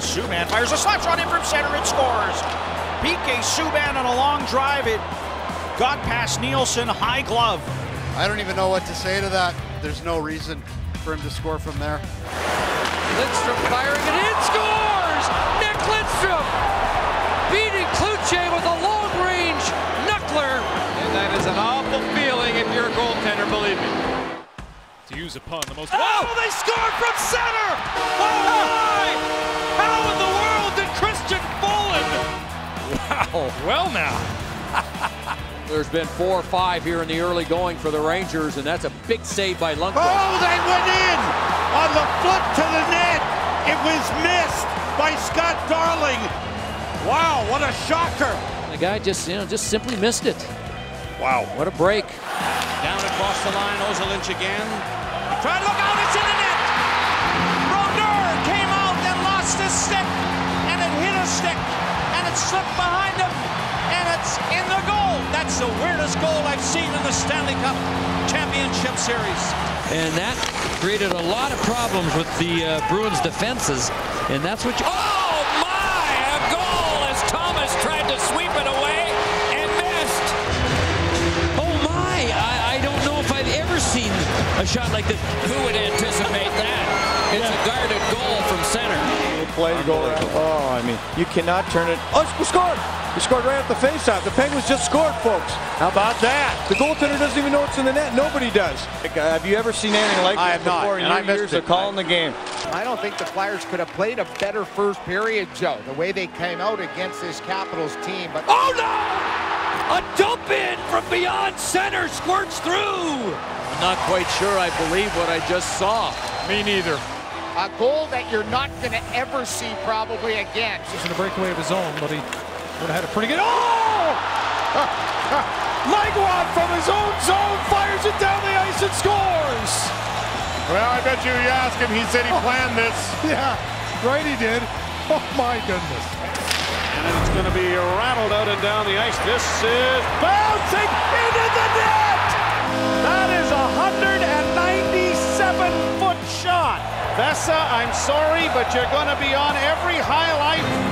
Subban fires a slap shot in from center. It scores. PK Subban on a long drive. It got past Nilsson. High glove. I don't even know what to say to that. There's no reason for him to score from there. Lidstrom firing it in, scores! Nick Lidstrom beating Cloutier with a long-range knuckler. And that is an awful feeling if you're a goaltender, believe me. To use a pun, the most. Oh, they scored from center! Wow. Well now. There's been four or five here in the early going for the Rangers, and that's a big save by Lundqvist. Oh, they went in on the foot to the net. It was missed by Scott Darling. Wow, what a shocker. The guy just, you know, just simply missed it. Wow. What a break. Down across the line, Ozolinsh again. Try to look out, it's in the net! Brodeur came out and lost his Goal I've seen in the Stanley Cup Championship Series. And that created a lot of problems with the uh, Bruins defenses, and that's what you... Oh my! A goal as Thomas tried to sweep it away and missed. Oh my! I, I don't know if I've ever seen a shot like this. Who would anticipate that? It's a guarded goal from center. Play to go around. Oh, I mean, you cannot turn it. Oh, we scored! We scored right at the faceoff. The Penguins just scored, folks. How about that? The goaltender doesn't even know it's in the net. Nobody does. Have you ever seen anything like I this have not, before in and I your missed years it. of calling the game? I don't think the Flyers could have played a better first period, Joe, the way they came out against this Capitals team. But Oh no! A dump in from beyond center squirts through. I'm not quite sure I believe what I just saw. Me neither. A goal that you're not going to ever see probably again. Just in a breakaway of his own, but he would have had a pretty good. Oh! Legwand from his own zone fires it down the ice and scores. Well, I bet you you ask him, he said he oh. planned this. Yeah, right. He did. Oh my goodness. And it's going to be rattled out and down the ice. This is bouncing Vesa, I'm sorry, but you're going to be on every highlight